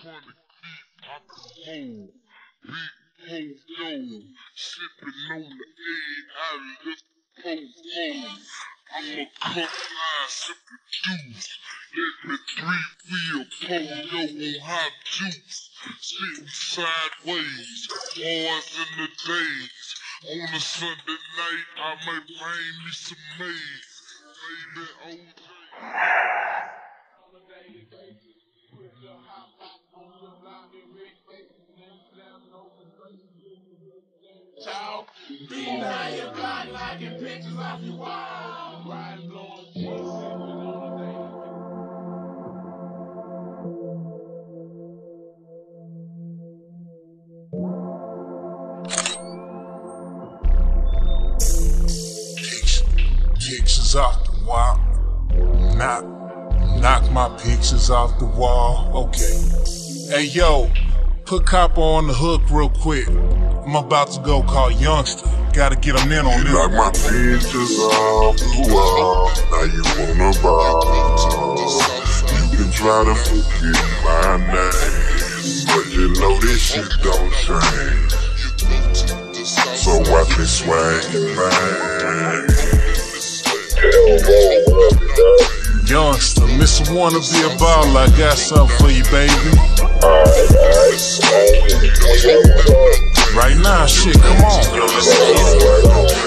chronic beat, I can hold. Big ho yo, sipping on the aid, I lift home. I'm a cut line, sipping juice. Let me three feel po yo on hot juice. Sitting sideways, bars in the days. On a Sunday night, I might bring me some maize. Baby, OJ. Behind your block, knocking pictures off your. Riding, blowing. Pictures, pictures off the wall. Knock, knock my pictures off the wall. Okay. Hey yo, put copper on the hook real quick. I'm about to go call Yungstar. Gotta get him in on You this. knock my pictures off the wall. Now you wanna ball. You can try to forget my name, but you know this shit don't change. So watch me swag and bang. Yungstar, Mr. Wanna be a baller. I got something for you, baby. Right now, shit, come on.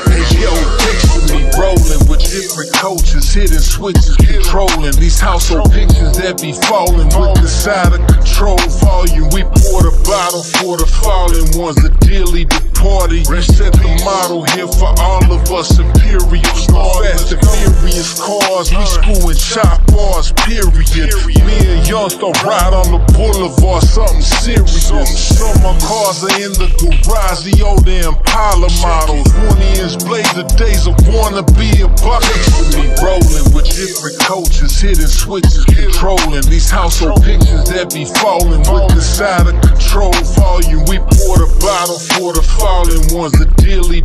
Hey yo, picture me rolling with different coaches, hitting switches, controlling these household pictures that be falling with the side of control volume. We pour the bottle for the fallen ones, the dearly departed. Reset the model here for all of us imperial stars. Fast and furious cars, we screwing chop bars, period. Me and Yungstar ride on the boulevard, something serious. Some of my cars are in the garage, the old Impala models. 20 inch blazer days of wanna be a bucket me. Rolling with different coaches, hitting switches, controlling these household pictures that be falling with the side of control volume. We pour the bottle for the fallen ones, the dearly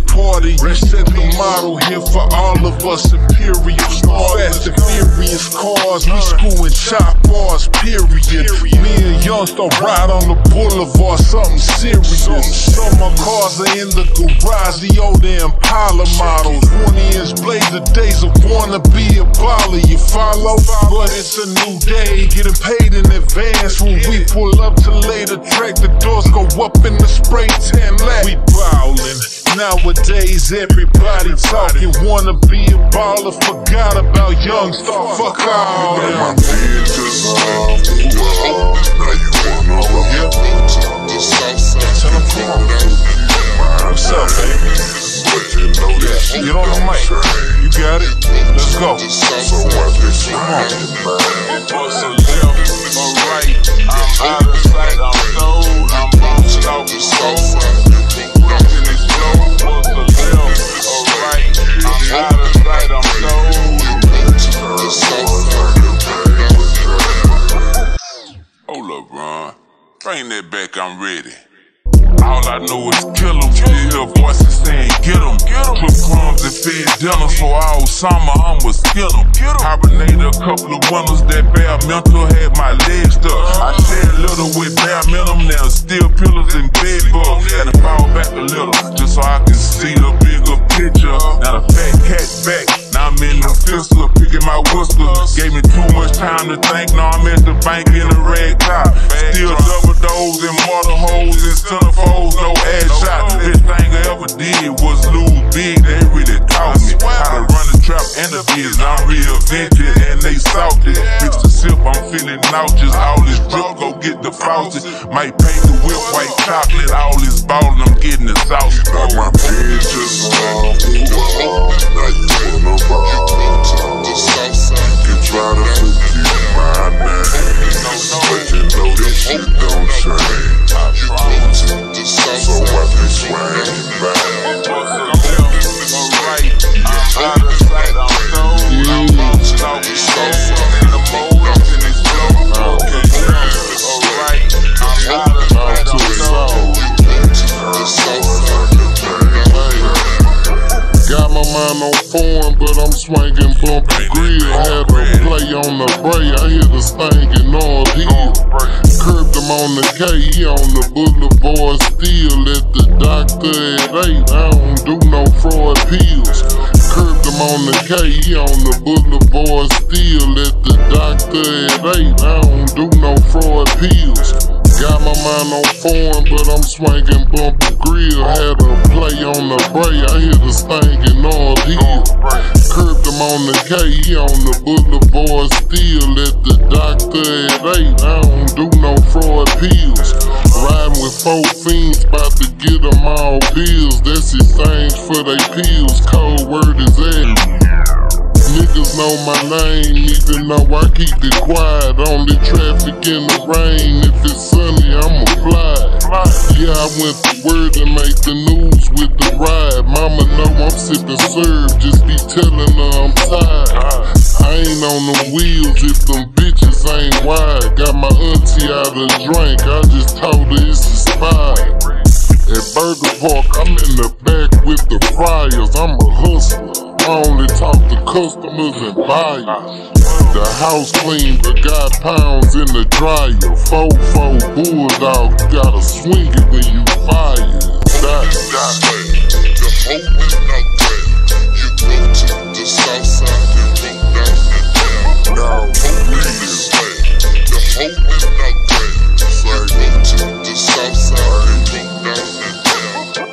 departed. Reset the model here for all of us imperial stars. Fast and furious cars, we screwing chop bars, period. Me and Yungstar ride on the boulevard, something serious. Some of my cars are in the garage, the old Impala models. 20 inch blazer days of wanna be a baller, you follow? But it's a new day, getting paid in advance. When we pull up to lay the track, the doors go up in the spray tan lag. We ballin'. Nowadays, everybody talking, wanna be a baller, forgot about Yungstar. Fuck all Knock my off the wall. Now you wanna ball. Tell 'em come on. What's up, baby? But you know this Get on the mic. You got it? Let's go. So watch me swag and. Bust a left, a right. I'm out of sight, I'm sold. I'm bouncing off the soul. Bring that back, I'm ready. All I know is kill 'em. You hear voices saying get 'em. Put crumbs and fed dinner, so all summer I'ma skin 'em. Hibernated a couple of winters, that bare mental had my legs stuck. Uh-huh. I shared little with bare minimum, now still pillars and bed bugs. And I fall back a little, just so I can see the bigger picture. Now the fat cat back, I'm in the pistol, picking my whistle. Gave me too much time to think, now I'm at the bank in a red top. Still double doors and mortar holes and centerfolds, no ass shots. Best thing I ever did was lose big, they really taught me how to run the trap and the biz. I'm real reinvented and they salty. Fix the sip, I'm feeling nauseous. All this drip, go get the faucet. Might paint the whip white chocolate, all this ballin', I'm getting the sauce. Knock my pictures off the wall. Now to right. I'm out of sight, mind on foreign, but I'm swinging bumping grill. Had a play on the bray, I hear the stinking all here. Curved him on the K, on the boulevard still at the doctor at 8. I don't do no fraud pills. Curved him on the K, on the boulevard still at the doctor at 8. I don't do no fraud pills. Got my mind on foreign, but I'm swinging bumper grill. Had a play on the bray, I hear the stinking all hill. Curved him on the K, he on the boulevard still at the doctor at 8. I don't do no fraud pills. Riding with four fiends, about to get them all bills. That's exchange for they pills. Cold word is know my name, even though I keep it quiet. Only traffic in the rain. If it's sunny, I'ma fly. Yeah, I went to word to make the news with the ride. Mama know I'm sipping serve, just be telling her I'm tired. I ain't on the wheels if them bitches ain't wide. Got my auntie out of drink, I just told her it's expired. At Burger Park, I'm in the back with the fryers. I'm a hustler. Only talk to customers and buyers. The house clean, but got pounds in the dryer. Fofo bulldog, gotta swing it when you fire. Die, die. The hope is not there. You go to the south side and go down and down. Now, hope is there. The hope is not there. You go to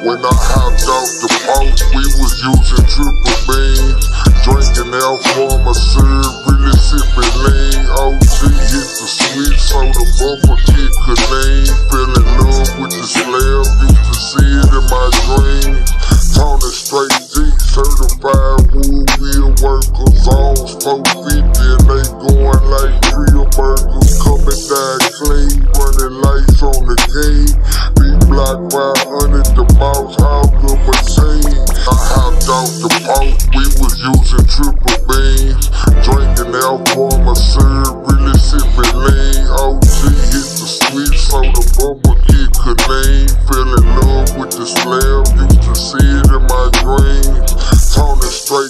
When I hopped out the boat, we was using triple beams. Drinking Alforma syrup, really sipping lean. OG hit the switch, so the bumper kick could name. Fell in love with the slab, used to see it in my dreams. Tony straight G, certified wood wheel workers, zones 450 and they going like real burgers. Coming down clean, running lights on the game. Big block 500, the boss, how good machine. I hopped off the boat, we was using triple beams. Drinking alcohol, my syrup, really sipping lean. OG hit the switch, so the bumper could name. Fell in love with the slab, used to see it in my dreams. Tony straight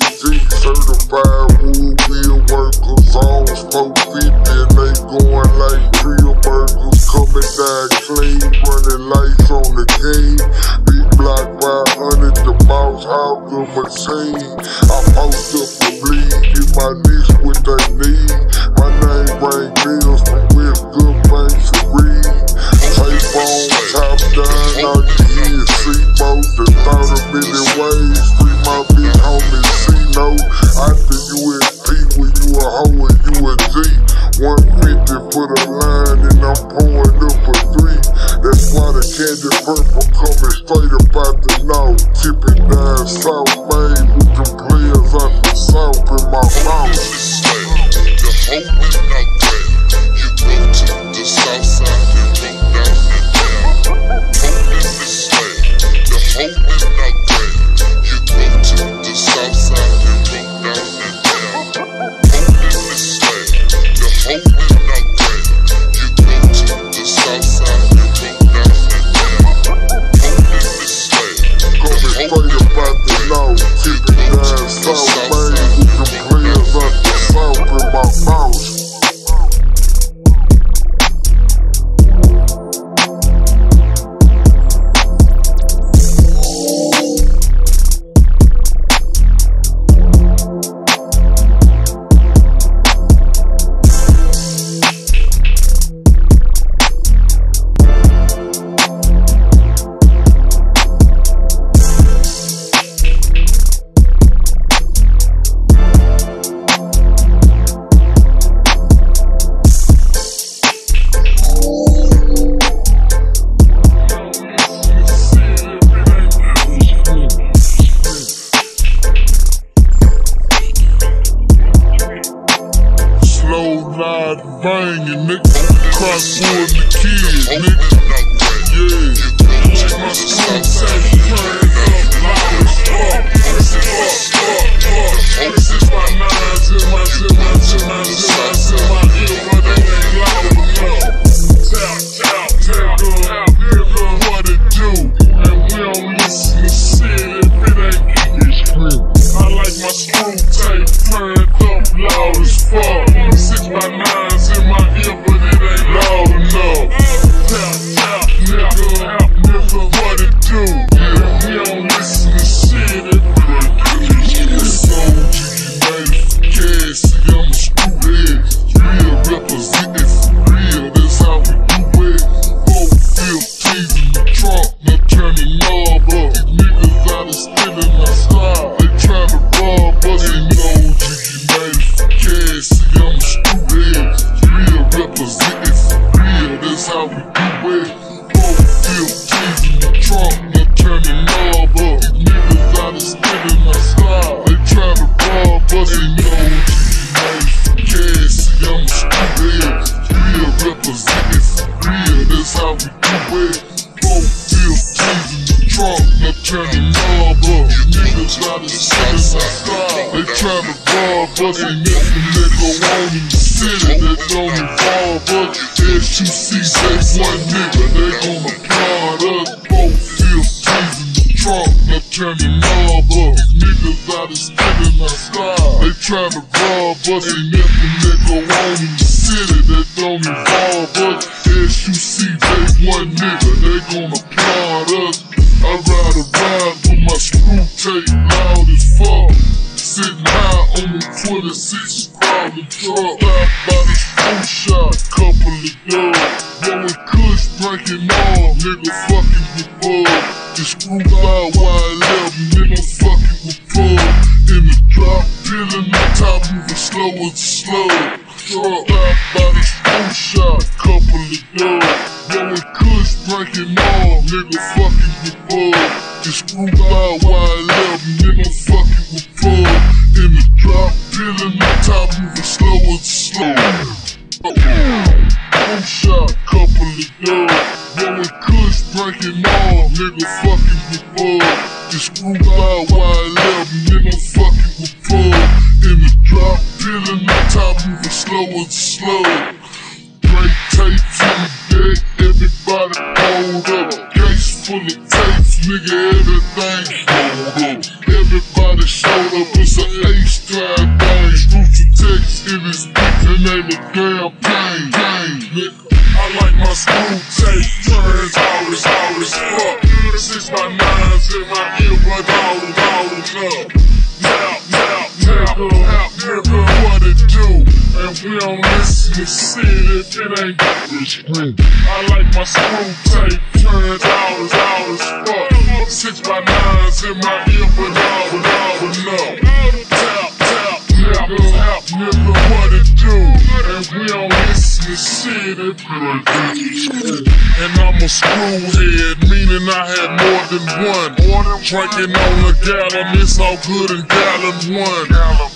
the trunk, now turn the knob up. Niggas out of spinning our style. They tryna rob us and nothing that go on in the city that don't involve us. As you see, they one nigga, they gonna applaud us. I ride around with my screw tape loud as fuck. Sitting high on the 26 crawling truck. Out by the school shot, couple of dubs. Blowing kush, drinking all, nigga fucking with bug. The screw out while 11, nigga fucking with. In the drop, peeling the top, moving slow as slow. Truck out by shot, couple of dubs. Blowing kush, drinking all, nigga fucking with bug. The screw out while 11, nigga fucking with pub. In the drop, peeling the top, moving slow as slow. One shot, couple of dubs. Blowing kush, drinking all, nigga fucking with bug. The screw out while 11, nigga fucking with pub. In the drop, peeling the top, moving slow and slow. Great tapes in the deck, everybody hold up. Case full of tapes, nigga, everything hold up. Everybody showed up, it's an ace drive thing. Screw to text in his beat, and ain't a damn pain. nigga. I like my screw tape, turns out as out as fuck. Six by nines in my ear, but all in all enough. Now, now, now, now, nigga, what it do? And we don't to shit if it ain't good. I like my screw tape, turns out out as fuck. Six by nines in my ear, but all in all enough. Tap, tap, nigga, tap, nigga, what it do? And we don't it ain't. And I'm a screwhead, meaning I had more than one. Drinking on a gallon, it's all good in gallon one.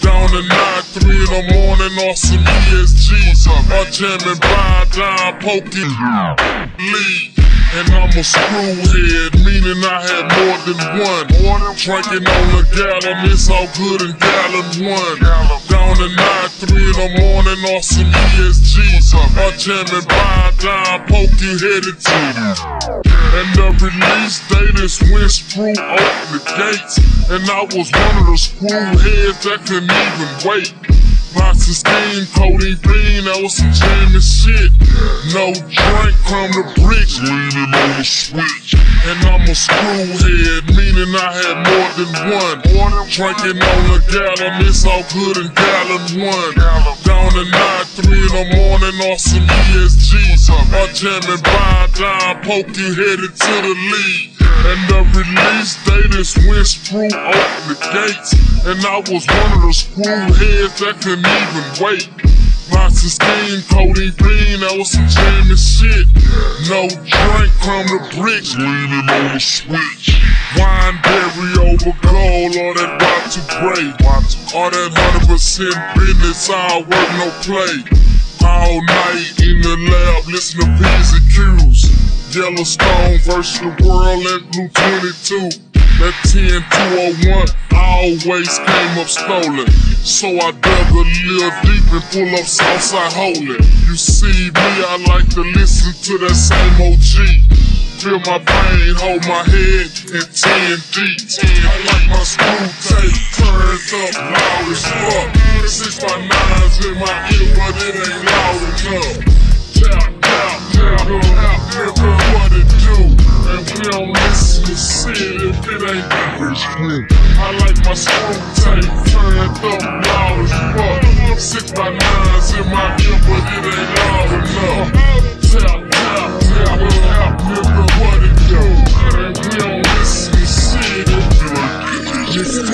Down to 9, 3 in the morning on some ESG. I'm jamming by down, poking lead. And I'm a screwhead, meaning I had more than one. Drinking on a gallon, it's all good in gallon one. Down to 9, 3 in the morning on some ESG. I'm jamming by down, poking headed to And the release date is when Screw opened the gates. And I was one of the screwheads that couldn't even wait. Lots of steam, codeine bean, that was some jamming shit. No drink, crumb the bricks, leaning on the switch. And I'm a screwhead, meaning I had more than one. Drinking on a gallon, it's all good in gallon one. Down to 9, 3 in the morning on some ESG. I'm jamming by down, poking headed to the lead. And the release date is when Screw opened the gates. And I was one of the screwheads that couldn't even wait. Lots of steam, codeine bean, that was some jamming shit. No drink, from the bricks, leaning on the switch. Wine berry over gold, all that rock to break. All that 100% business, all work, no play. All night in the lab, listen to P's and Q's. Yellowstone versus the world and Blue 22. That 10201 always came up stolen. So I dug a little deep and pull up Southside Holy. You see me, I like to listen to that same OG. Feel my brain, hold my head in 10 deep. I like my screw tape turned up loud as fuck. Six by nines in my ear, but it ain't loud enough. Tap, tap, tap, tap, it do? Don't listen to shit if it ain't good. I like my screw tape turned up loud as fuck. Six by nines in my ear, but it ain't loud enough. Tap, tap, tap, tap, nigga, what it do? We don't listen to shit if it.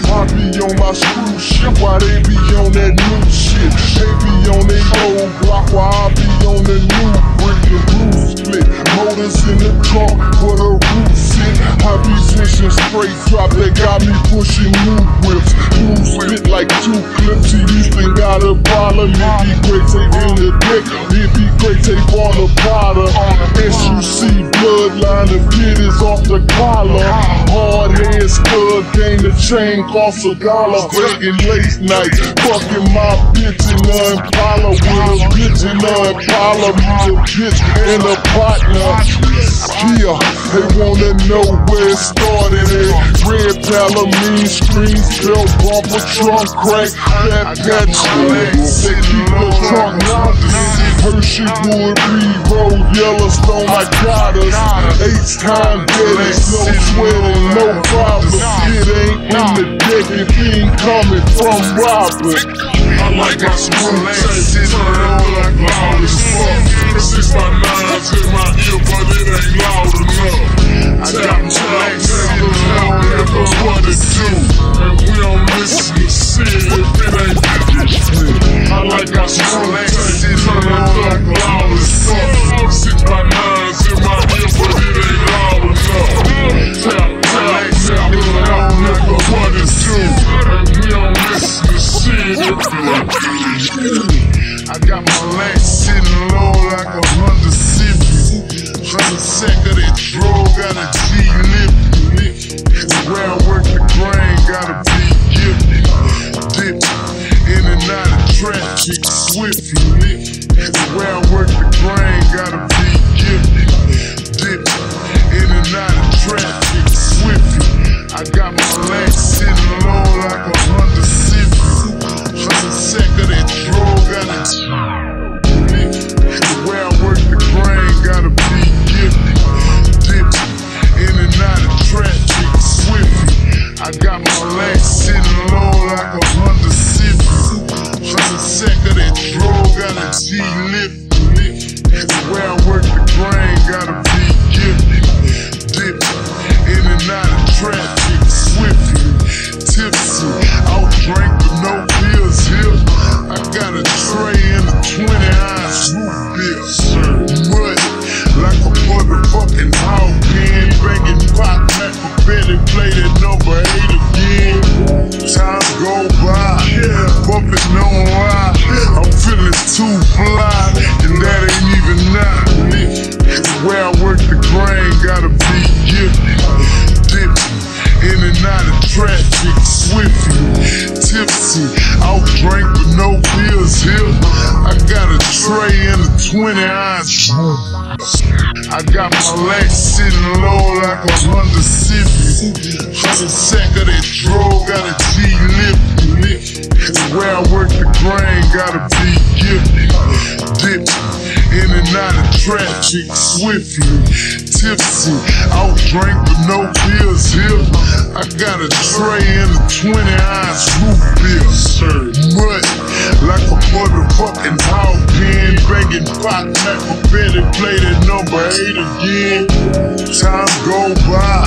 I be on my screw shit while they be on that new shit. They be on their old block while I be on the new brick. The roof split, motors in the trunk where the roof sit. I be pushing straight drop that got me pushing new whips. New spit like two clips. He even got a problem. It be great tape in the dick. It be great tape on the Prada. Uh, SUC bloodline. The pit is off the collar. Hard head scud. Gain the chain cost a dollar. Breaking late night. Fucking my bitch in the Impala. With a bitch in the Impala. Me a bitch and a partner. Yeah, they wanna know where it started at. Red Palomine, screen, belt, bumper, trunk, crack, that patch. They keep the trunk Hershey Wood, Reroll, Yellowstone, I got us. H-Town daddy, no sweating, no problem. It ain't in the deck it ain't coming from Robert. I like my taste, turn on like loud as fuck. Six by nines in my ear, but it ain't loud enough. I got my in the loud, that's what it do. And I got my legs sitting low like a Honda Civic. Hundred sack of that dro, got a G lip. Way I work the grain, gotta be gifted. Dip in and out of traffic swiftly. Tipsy, out drink with no pills here. I got a tray and a 20 ounce root beer. Mud like a motherfucking hog pen. Banging pot, Mac Betty play that number eight again. Time go by,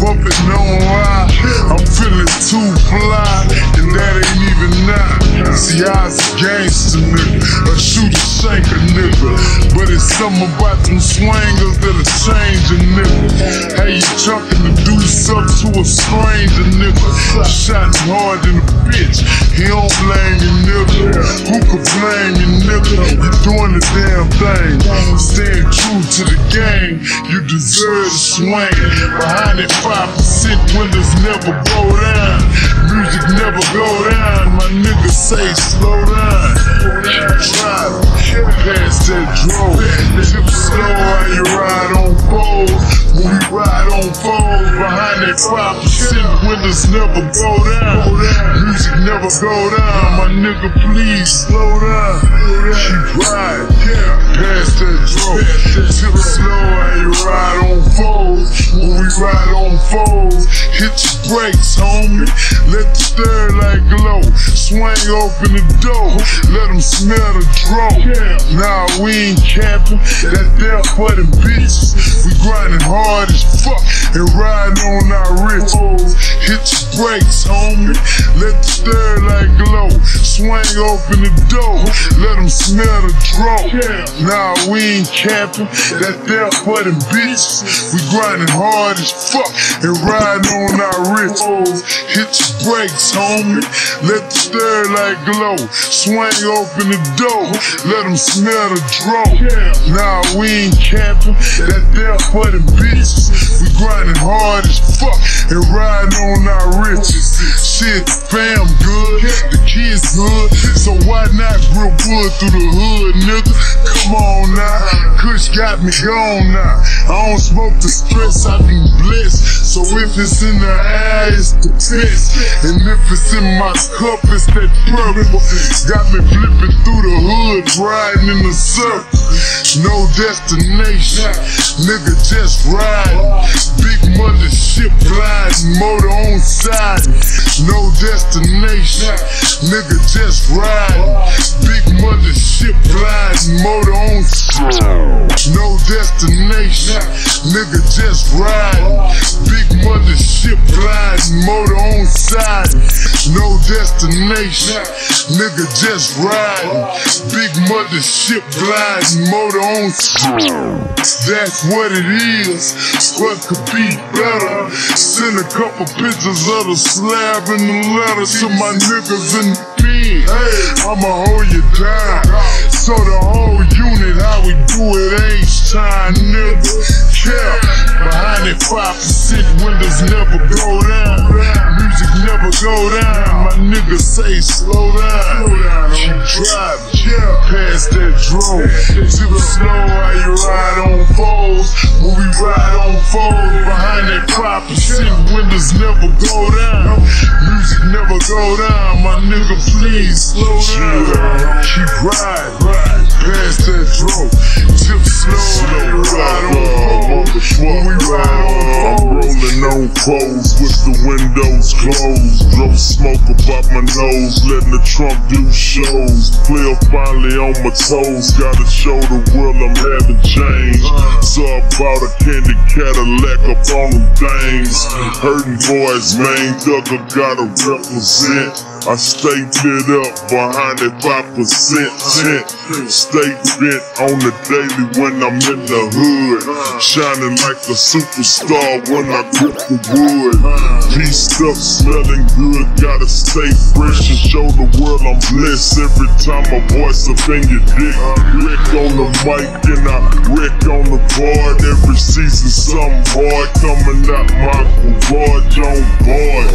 bumping no why. I'm feeling too fly, and that ain't even not. See, I was a gangster nigga, a shooter, shank a nigga. But it's something about them swangers that'll change a nigga. How you chucking the deuce up to a stranger nigga? Shots hard than a bitch. He don't blame you, nigga. Who could blame you, nigga? You doing the damn thing. Staying true to the game. You deserve to swing. Behind that 5% windows never go down. Music never go down. My nigga say slow down. Drive past that drove. Tip slow while you ride on foes. When we ride on foes, behind that 5% windows never go down. Music never go down. My nigga, please slow down. Keep riding past that drove. Tip slow while you ride on foes. When we ride on foes, hit your brakes, homie. Let the stir glow. Swing open the door, let them smell the draw. Nah, we ain't capping, that there for the bitches. We grinding hard as fuck and riding on our riches. Hit brakes, homie, let the stir like glow. Swing open the door, let them smell the draw. Nah, we ain't capping, that there for the bitches. We grinding hard as fuck and riding on our riches. Hit brakes, homie, let the stir like glow. Swing open the door, let them smell the draw. Nah, we ain't capping, that there for the bitches. We grinding hard as fuck and ride on our riches. Shit, fam good, the kids good, so why not grip wood through the hood, nigga? Come on now, Kush got me gone now. I don't smoke the stress, I be blessed. So if it's in the air, it's the best. And if it's in my cup, it's that purple. Got me flipping through the hood, riding in the circle. No destination, nigga just ride. Big mothership gliding, motor on side. No destination, nigga just ride. Big mothership gliding, motor on side. No destination, nigga just ride. Big mothership gliding, motor on side. No destination, nigga just ride. Big mothership gliding, motor on side. That's what it is. What could be better? Send a couple pictures of the slab and the letter to my niggas in the pen. I'ma hold you down. So the whole unit, how we do it, ain't shine, nigga. Yeah, behind that 5% windows never go down. Music never go down. My niggas say slow down. Keep driving, yeah, past that drone. Tip slow while you ride on foes. When we ride on foes, behind that 5% windows never go down. Music never go down. My nigga, please slow down. Keep riding, past that drone. Tip slow you ride on. When we ride on I'm rolling on foes with the windows closed. Blow smoke about my nose, letting the trunk do shows. Clear finally on my toes, gotta show the world I'm having change. So I a candy Cadillac up on them things. Hurting boys, main thugger gotta represent. I stay lit up behind that 5% tent. Stay bent on the daily when I'm in the hood. Shining like a superstar when I grip the wood. Pieced up, smelling good, gotta stay fresh and show the world I'm blessed every time my voice up in your dick. On the mic and I wreck on the board. Every season something hard coming out my garage on board.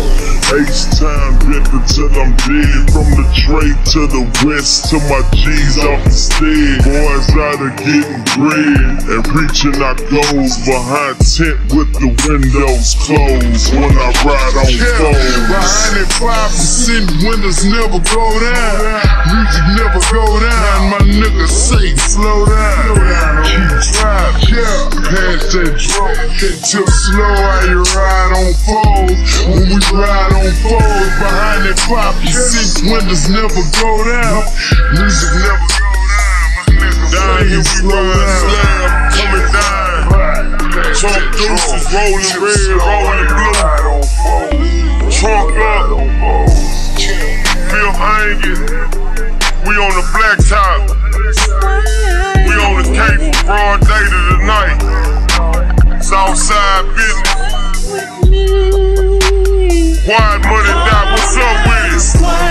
H-Town dripping till I'm dead. From the trade to the west to my G's off the stead. Boys out of getting bread and reaching our goals behind tent with the windows closed. When I ride on Yeah, foes. five percent windows never go down. Music never go down. My nigga say slow down. Keep driving, yeah. Past that drop, tip slow while you ride on foes. When we ride on foes, behind that five percent windows never go down. Music never go down. Down here we down. slam, coming down. Trunk deuces, rolling red, rolling blue. Trunk up, Bill hanging. We on the black top. We on the cape from broad day to the night. Southside business. Quiet Money Dot, what's up with it?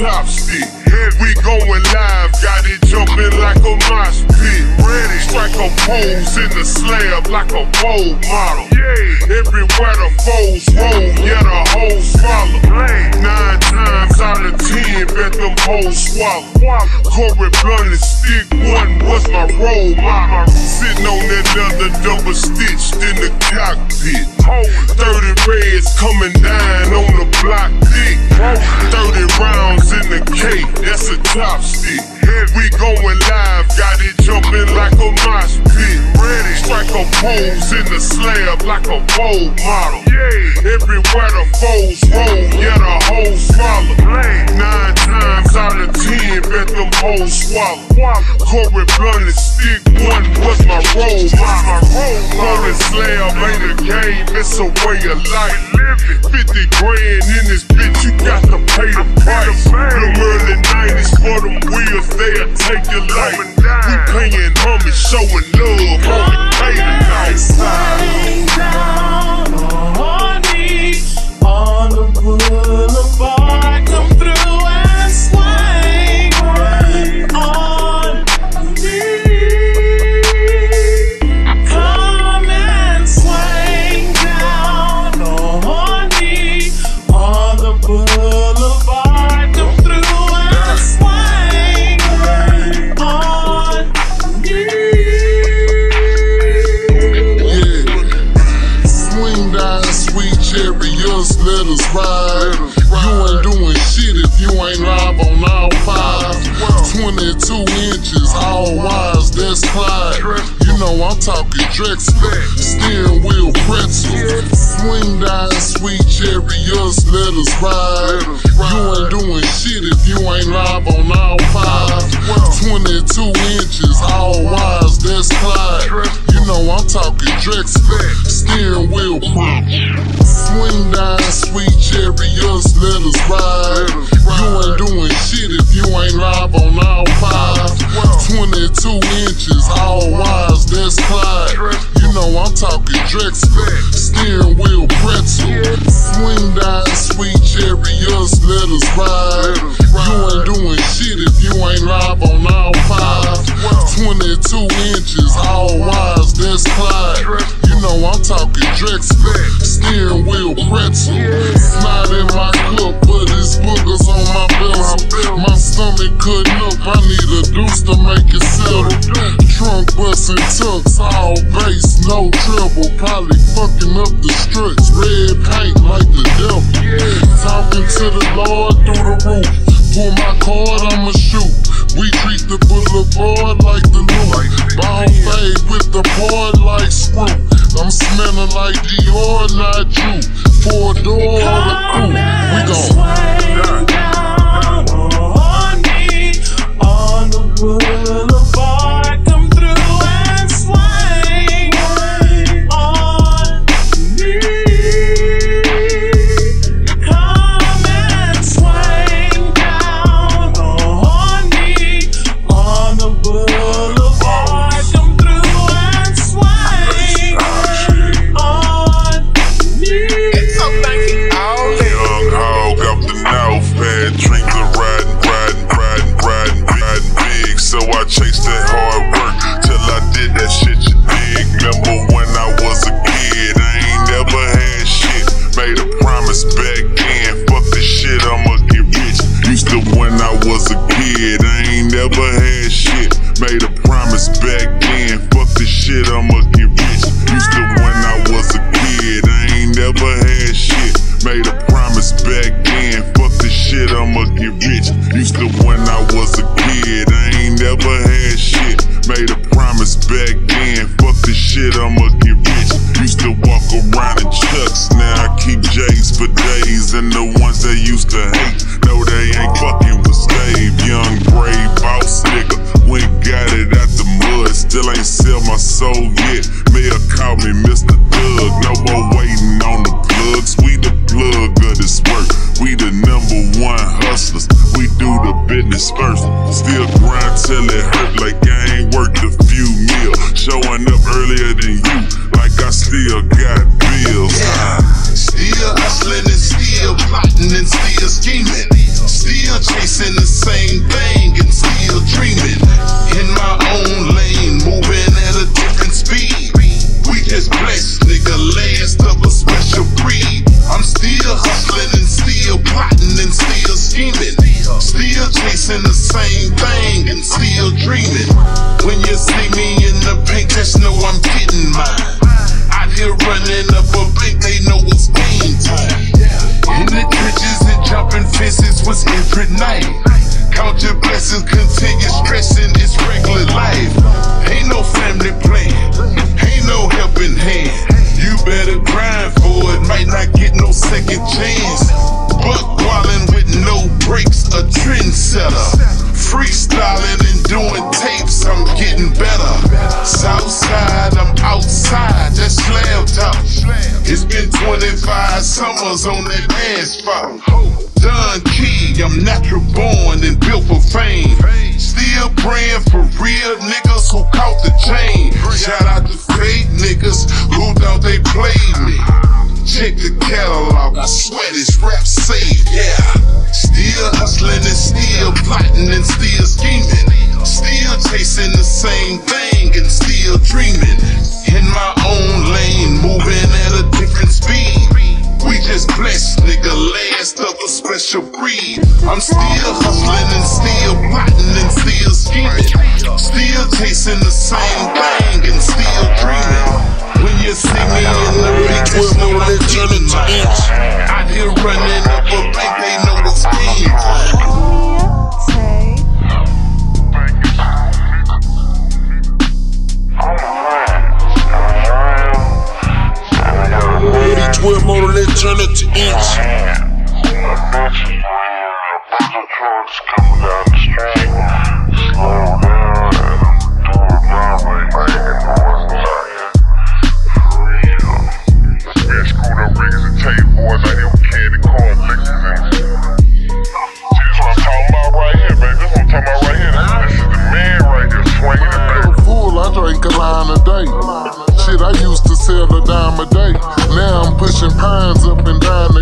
Top stick. We going live, got it jumping like a mosh Strike a pose in the slab like a bold model. Yeah. Everywhere the foes roll, yeah, the hoes follow. Nine times out of ten, bet them hoes swallow. Corey Blunt and Stick One was my role model. Sitting on that leather double stitched in the cockpit. 30 reds coming down on the block dick. 30 rounds in the cake, that's a top stick. We going live, got it jumping like a mosh pit. Strike a pose in the slab like a bold model. Yeah. Everywhere the foes roll, yeah, the hoes follow. Nine times out of ten, bet them hoes swallow. Corey Blunt and Stick One was my role model. Rolling slab ain't a game, it's a way of life. 50 grand in this bitch, you got to pay the price. Them early 90s for them wheels, they'll take your life. We paying homage, showing love, homie, pay the down on me on the boulevard. I'm talking Drexler, steering wheel pretzel. Swing down, sweet chariots, let us ride. You ain't doing shit if you ain't live on all five. 22 inches, all wise, that's Clyde. You know I'm talking Drexler, steering wheel pretzel. Swing down, sweet chariots, let us ride. You ain't doing shit if you ain't live on all five. 22 inches, all wires, that's Clyde. You know I'm talking Drexler, steering wheel pretzel. Swing down, sweet chariots, let us ride. You ain't doing shit if you ain't live on all. 22 inches, all wires, that's Clyde. You know I'm talking Drexler, steering wheel pretzel. Not in my club, but it's boogers on my bezel. My stomach cutting up, I need a deuce to make it settle. Trunk busting tucks, all bass, no treble. Probably fucking up the struts, red paint like the devil. Talking to the Lord through the roof. Pull my cord, I'ma shoot. We treat the boulevard like the loot. Ball fade with the board like screw. I'm smelling like Dior, not you. Four door on the coupe. We gon'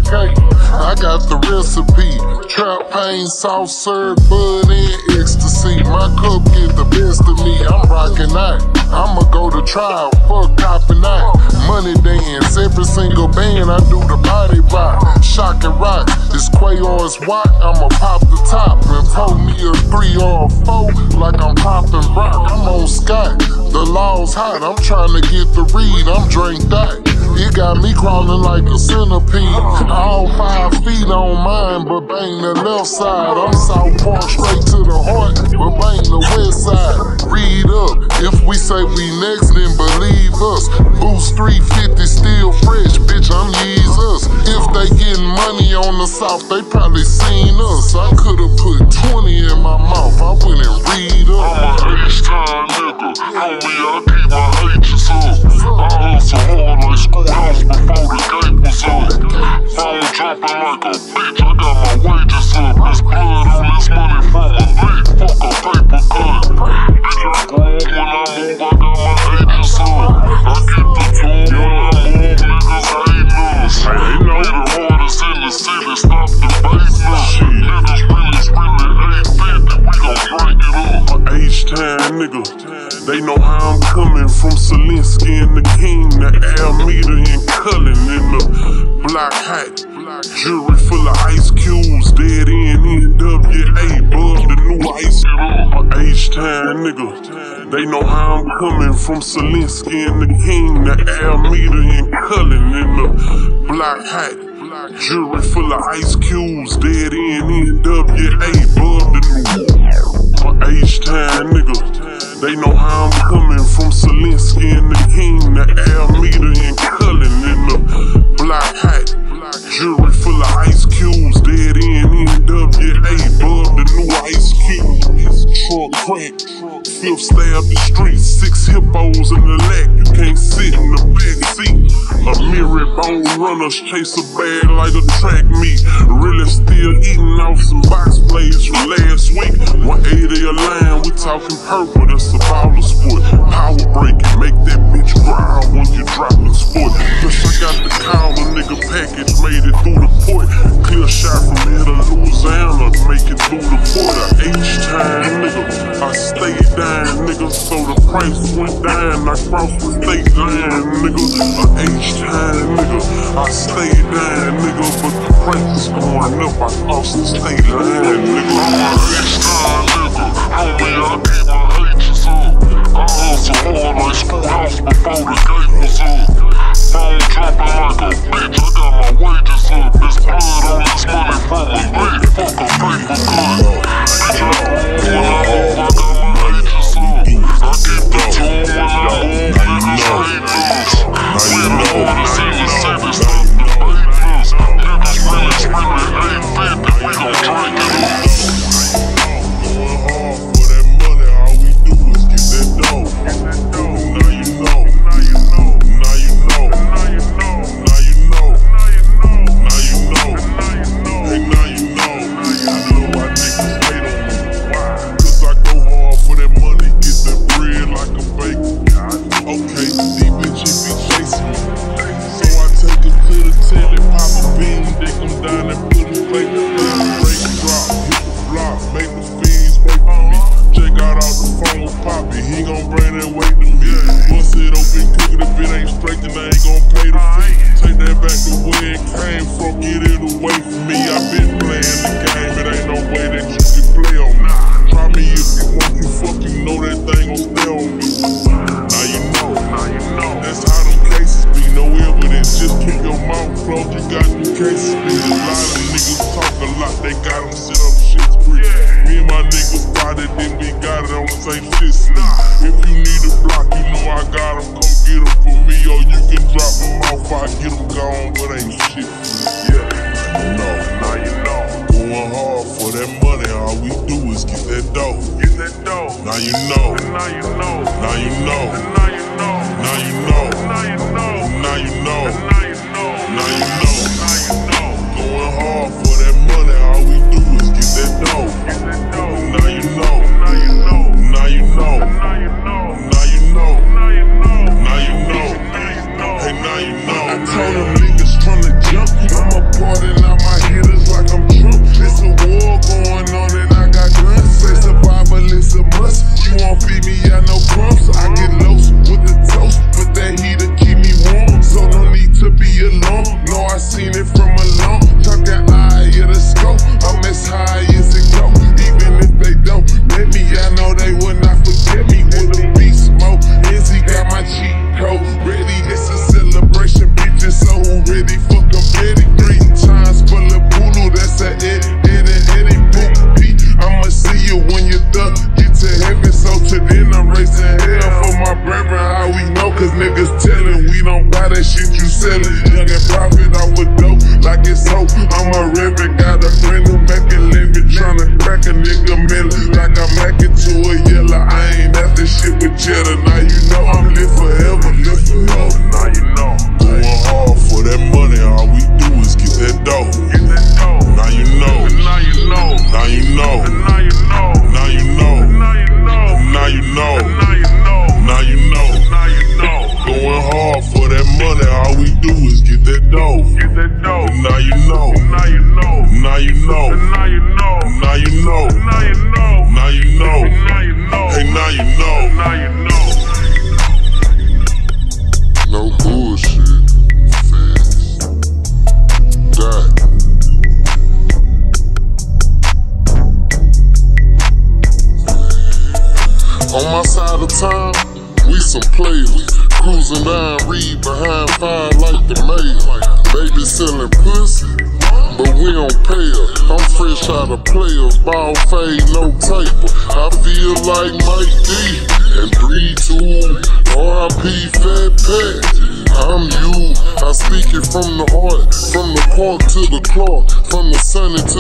cake. I got the recipe. Trap pain, sauce, serve, bud, and ecstasy. My cup get the best of me. I'm rocking that. I'ma go to trial, fuck copping that. Money dance, every single band I do the body rock. Shock and rock, it's Quay or it's Watt. I'ma pop the top and pull me a three or a four like I'm popping rock. I'm on Scott, the law's hot. I'm trying to get the read, I'm drink that. It got me crawling like a centipede. All five feet on mine, but bang the left side. I'm South Park straight to the heart, but bang the west side. Read up, if we say we next, then believe us. Boost 350 still fresh, bitch, I'm Jesus. If they getting money on the south, they probably seen us. I could've put 20 in my mouth, I and read up. I'm a H-Town nigga. Homie, I keep my H's up. I hustle hard like schoolhouse before the gate was up. Phone jumping like a bitch. I got my wages up. There's blood on this money from a lick. Fuck a paper cut. Bitch, I'm when I move. I got my H's up. I get the tune when I move. Niggas hate us. They the hardest in the city. Stop debating us. Niggas really, really 850. We gon' break it up. H-Town nigga. They know how I'm coming from Selinsky and the King to Almeda and Cullen in the black hat. Jury full of ice cubes, dead in NWA, bub the new ice. H-Town nigga. They know how I'm coming from Selinsky and the King to Almeda and Cullen in the black hat. Jury full of ice cubes, dead in NWA, bub the new the to Almeda and Cullen in the black hat. Jury full of ice cubes, dead in NWA, bub the new ice cube. Truck cracked, fifth stab Bone runners chase a bag like a track meet. Really still eating off some box plays from last week. 180 a line, we talking purple, that's a baller sport. Power breaking, make that bitch growl when you drop the sport. Plus I got the call, a nigga package made it through the port. Clear shot from here to Louisiana, make it through the port. H Town, nigga, I stayed down, nigga, so the price went down. I crossed the state line, nigga, H Town nigga. I stay down, nigga, but the price is going up. I also stay down, nigga. I'm a H-Town nigga. Homie, I keep my H's up. I hustle hard like schoolhouse before the gate was up. Phone dropping like a bitch, I got my wages up. This blood on this money for a late, fuck a paper cut. Bitch, I, when I move, I got my H's up. I keep the two when I move, savage. Eight fifths, niggas really screaming, eight fifty, we gon' drink it up.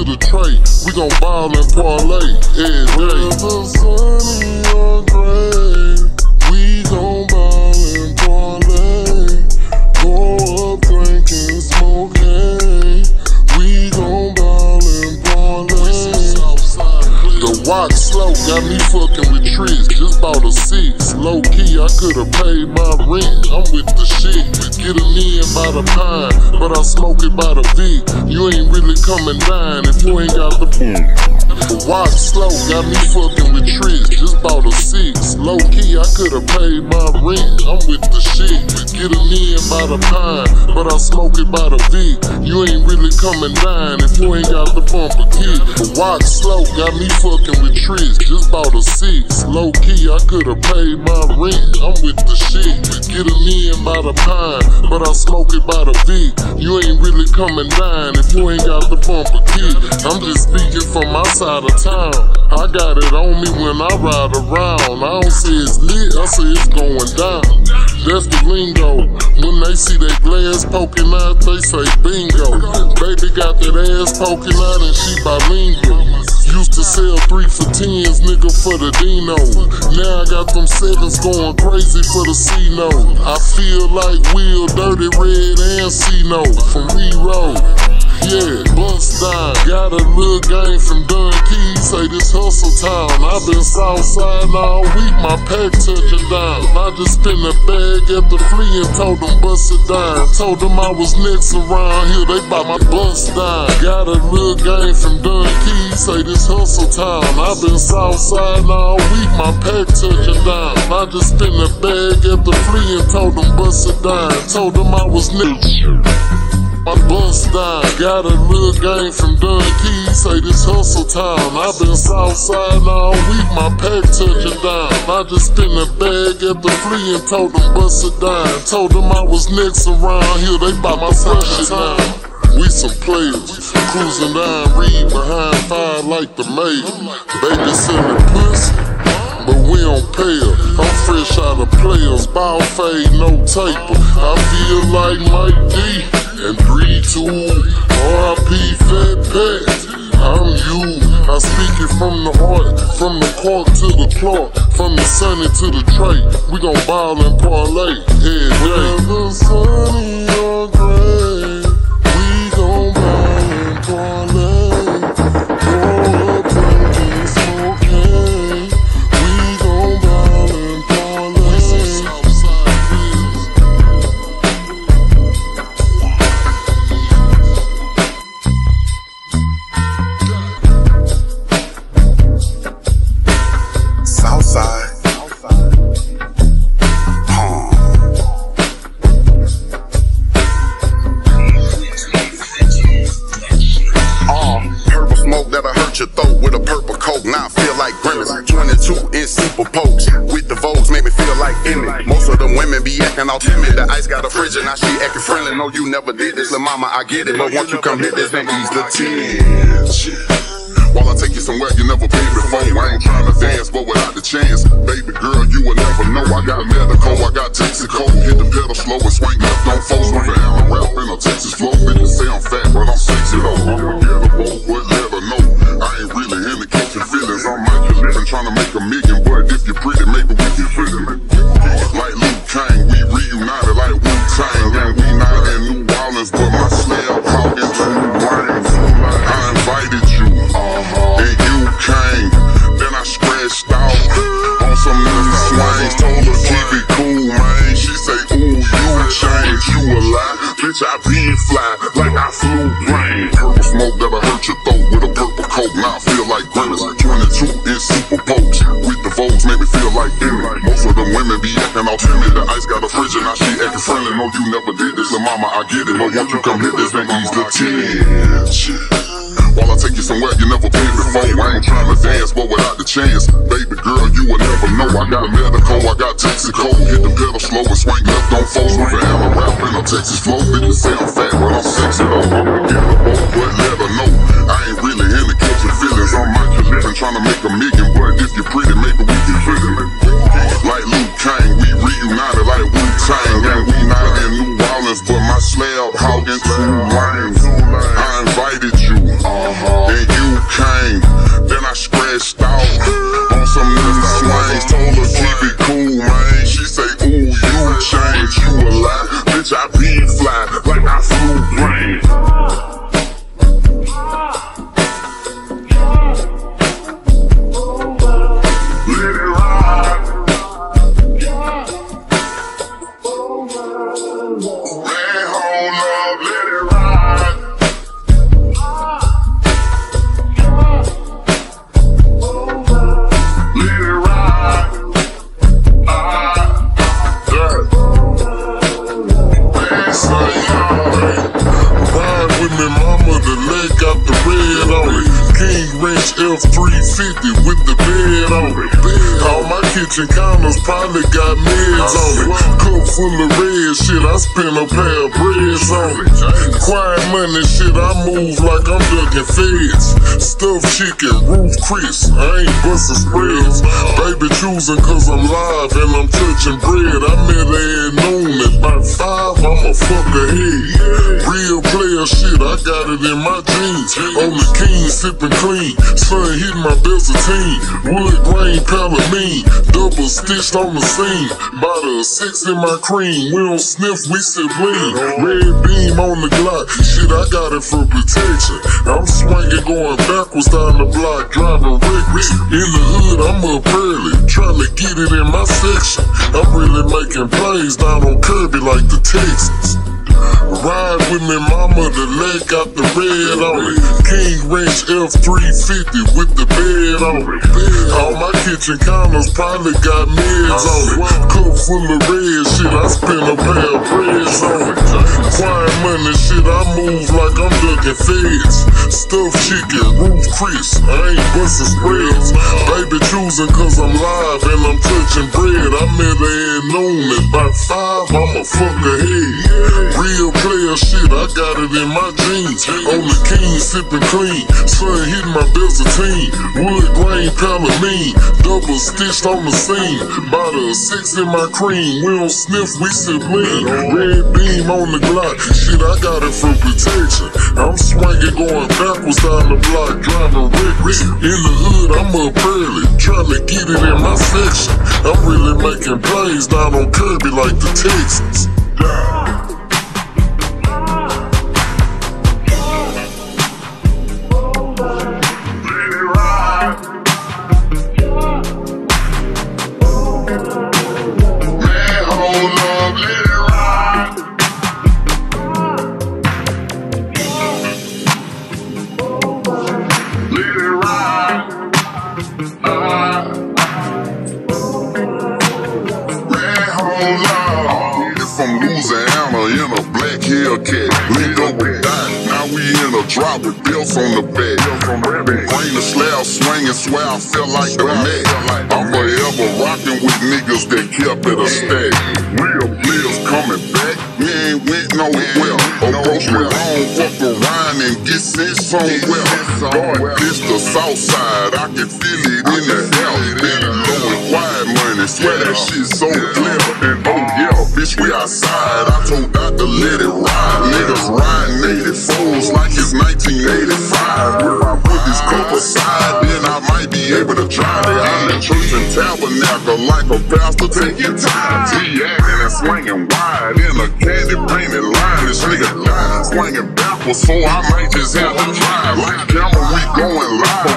the tray. We gon' ball and parlay. Yeah, I could've paid my rent. I'm with the shit. Get a in by the pine, but I smoke it by the V. You ain't really coming down if you ain't got the food. Watch slow, got me fucking with tricks. Just bought a six. Low key, I could've paid my rent. I'm with the shit. Get a in by the pine, but I smoke it by the V. You ain't really coming down if you ain't got the bumper key. Watch slow, got me fucking with tricks. Just bought a six. Low key, I could've paid my rent. I'm with the shit. Get a in by the pine, but I smoke it by the V. You ain't really coming down if you ain't got the bumper key. I'm just speaking from my side of town. I got it on me when I ride around. I don't say it's lit, I say it's going down. That's the lingo. When they see that glass poking out, they say bingo. Baby got that ass poking out and she bilingual. Used to sell three for tens, nigga, for the Dino. Now I got them sevens going crazy for the C note. I feel like Will, Dirty Red, and C note from We Road. Yeah, bust down. Got a little game from Dun Keys, say this hustle town. i been Southside all week, my pack touching down. I just spin a bag at the flea and told them bust it down. Told them I was next around here, they bought my bust down. Got a little game from Dun Keys, say this hustle time. i been Southside all week, my pack touching down. I just spin a bag at the flea and told them bust it down. Told them I was next my bust down. Got a little game from Dun Keys, say this hustle time. i been Southside all week, my pack touching down. I just spin a bag at the flea and told them bust it down. Told them I was next around here, they bought my fresh down. We some players, cruising down, read behind fire like the mayor. Baby selling pussy, but we don't pay her. I'm fresh out of players, ball fade, no taper. I feel like Mike D and 3 2 RIP Fat Pat. I'm you. I speak it from the heart, from the court to the clock, from the sunny to the tray. We gon' ball and parlay. Day. Whether sunny or gray. I get it. But once you come hit Purple smoke that'll hurt your throat with a purple coat. Now I feel like Grimace. 22 inch super pokes with the Vogues make me feel like Emmy. Most of them women be acting all timid. The ice got a fridge and now she acting friendly. No, you never did this, little mama, I get it. But once you come hit this, then ease the tension. While I take you somewhere you never been before. I ain't trying to dance, but without the chance. Baby girl, you will never know. I got medical, I got Texaco. Hit the pedal slow and swing left on foes. With an Allen rap in a Texas flow. Bitches say I'm fat, but I'm sexy though. I'm forgettable, but let her know. I ain't really into catching feelings. I'm here living, trying to make a million. But if you're pretty, maybe we can fit it. Like Liu Kang, we reunited like Wu Tang. And we not in New Orleans, but my slab spend a pair of breads on it. Quiet money shit, I move like I'm ducking feds. Stuffed chicken, roof Chris, I ain't busting spreads. Baby choosing cause I'm live and I'm touching bread. I met her at noon at about five, I'ma fuck her head. Real player shit, I got it in my jeans. On the king, sipping clean. Sun hitting my team. Wood grain palamine. Double stitched on the scene. Bottle six in my cream. We don't sniff, we lean. Red beam on the Glock. Shit, I got it for protection. I'm swinging, going backwards down the block, driving reckless. In the hood, I'm up early, trying to get it in my section. I'm really making plays down on Kirby like the Texans. Ride with me, mama, the leg got the red on it. King Ranch F350 with the bed on it. All my kitchen counters probably got meds on it. Cup full of red shit, I spend a pair of breads on it. Quiet money shit, I move like I'm ducking feds. Stuffed chicken, roof Chris, I ain't busting spreads. Baby choosing cause I'm live and I'm touching bread. I met her at noon at about five, I'ma fuck her head. Real player shit, I got it in my jeans. On the king, sipping clean. Sun hitting my team. Wood grain palamine. Double stitched on the scene. Bottle of six in my cream. We don't sniff, we sip lean. Red beam on the Glock. Shit, I got it for protection. I'm swinging, going backwards down the block, driving reckless. In the hood, I'm up early, trying to get it in my section. I'm really making plays down on Kirby like the Texans. Man, so I might just have to drive. Camera, we going live.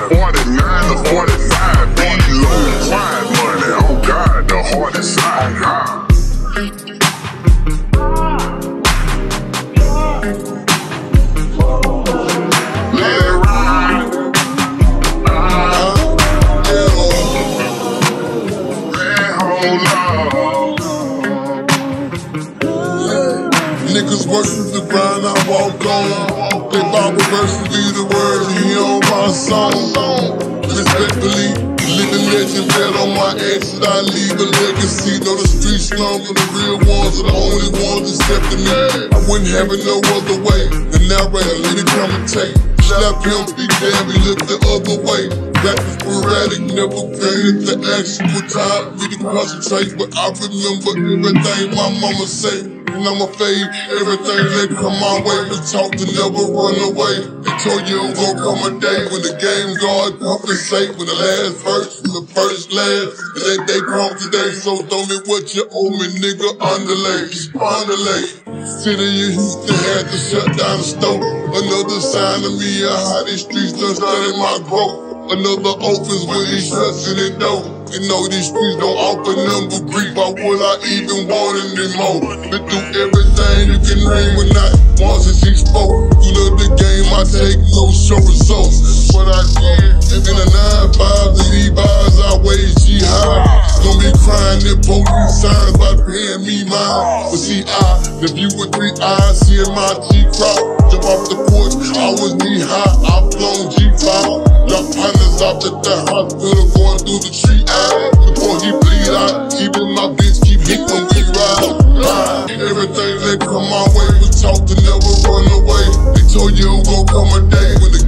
The streets long, but the real ones are the only ones accepting me. I wouldn't have it no other way. The narrator, let it commentate. Slap him, be damn, he look the other way. Rap is sporadic, never paid the actual time. Really concentrate, but I remember everything my mama say. And I'ma fade everything that come my way. The talk to never run away. They told you it gon' come a day when the game guard compensate with the last verse and the first last. And that day come today, so throw me what you owe me, nigga. Underlay, underlay. City of Houston had to shut down the store. Another sign of me of how these streets done studied my growth. Another office where they shutting it down. You know these streets don't offer none but grief. Why would I even want anymore? Been through everything you can name when not once since he spoke. You know the game, I take no show results. What I did, in a 9-5, the E-bars, I wage G high. Don't be crying if police signs by paying me mine. But see, I, the view with three eyes, seeing my G crowd. Jump off the porch, I was knee high, I flown G5. Left partners out at the hospital going through the tree eye. Before he bleed out, even my bitch keep hit when we ride. Everything that come my way was taught to never run away. They told you it gon' come a day when the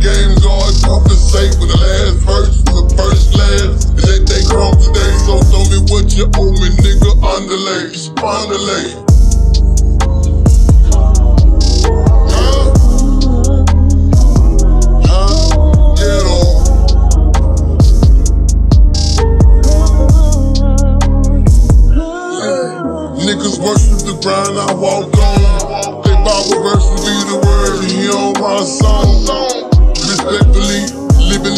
compensate for the last verse, for the first last. And that they come today, so tell me what you owe me, nigga. Underlay, on. Niggas worship the grind, I walk on. They Bible verses be the word, and he on my song.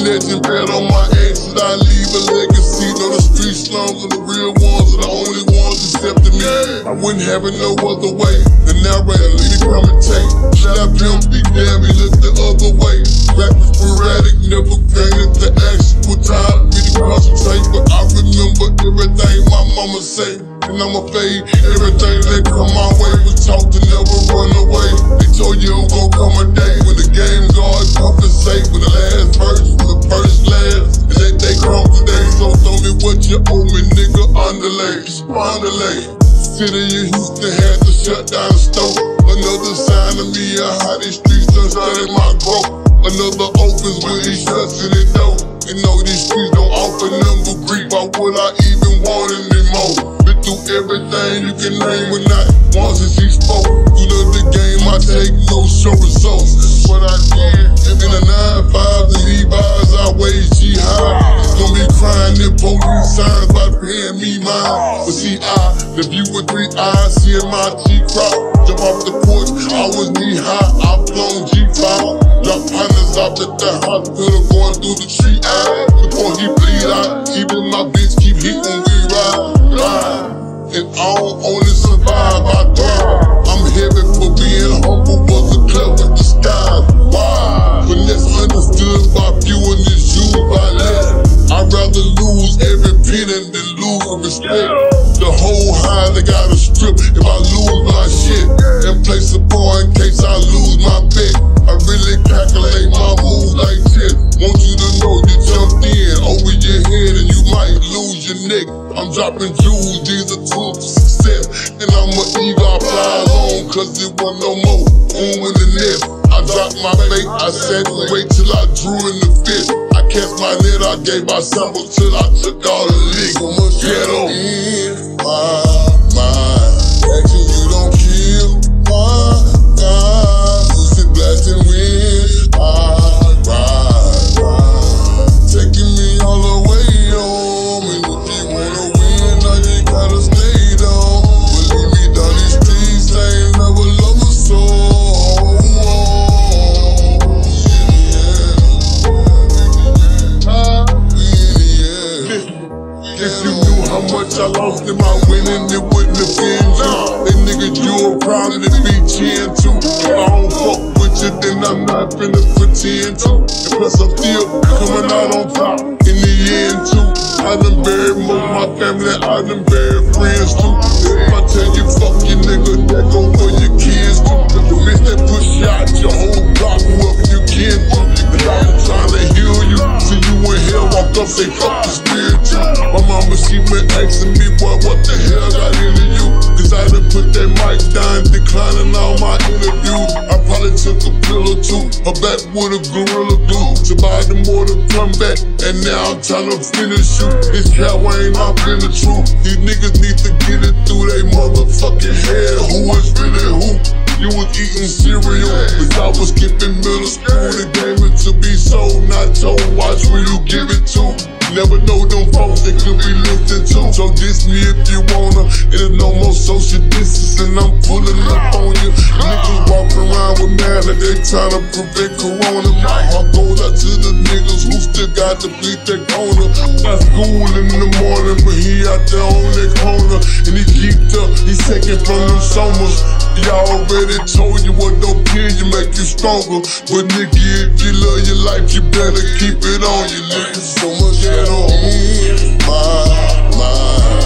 Legend, bet on my exit, I leave a legacy. Know the street slums are the real ones, are the only ones accepting me. I wouldn't have it no other way. The narrator, lead it commentate. Slap him, be damn, he looked the other way. Rapping sporadic, never granted the actual time. Me to concentrate, but I remember everything my mama say. And I'ma fade everything that come my way. Was taught to never run away. They told you it gon' come a day when the game guard compensate for the last verse, first last. And that they come today, so tell me what you owe me, nigga. Underlay, underlay. City of Houston had to shut down the store. Another sign of me of how these streets done started my growth. Another office where he shuts in it though. You know these streets don't offer none but grief. Why would I even want anymore? Been through everything you can name when not once since he spoke. You know the game, I take no show results. What I did, in a 9-5, the I wage G high. Don't be crying if police signs by paying me mine. But see, I, the view with three eyes, seeing my G crowd. Jump off the porch, I was knee high, I flown G5. Left partners out at the hospital going through the tree eye. Ah. Before he bleed ah. out, even my bitch keep hitting ride, ride. And I don't only survive, I thrive. I'm heavy for being humble, was a clever disguise. Why? Finesse understood by few and is used by less. I'd rather lose every penny than lose respect. The whole high, they gotta strip if I lose my shit. And place a bar in case I lose my bet. I really calculate my moves like this. Want you to know you jumped in over your head and you might lose your neck. I'm dropping jewels, these are tools for success. And I'm a eagle, fly alone, cause it wasn't no more. On with the nest. I dropped my bait, I sat and wait till I drew in the fist. I my net, I gave my sample till I took all the lick. Ghetto. In my mind, action you don't kill. My God, music blasting wind. I I'm not finna pretend to. And plus, I'm still coming out on top in the end, too. I done buried of my family, I done buried friends, too. If I tell you fuck you, nigga, that go for your kids, too. You miss that push shot, your whole block, whoever you can to. And I was trying to heal you in walk up, say fuck spirit, too. My mama, she been asking me, boy, what the hell got into you? Cause I done put that mic down, declining all my interviews. I probably took a pill or two, her back with a gorilla glue. To buy the more to come back, and now I'm trying to finish you. This cow ain't not been the truth. These niggas need to get it through they motherfucking head. Who is really who? You was eating cereal, cause I was skipping middle school. The game it to be sold, not told. Watch where you give it to. Never know them folks that could be listening to. So diss me if you wanna. It is no more social distancing. I'm pulling up on like they tryna prevent corona. My heart goes out to the niggas who still got to beat that corner. Got school in the morning, but he out there on that corner. And he geeked up, he taking from them summers. He already told you what don't kill you, make you stronger. But nigga, if you love your life, you better keep it on you, nigga. So much at home, my, my.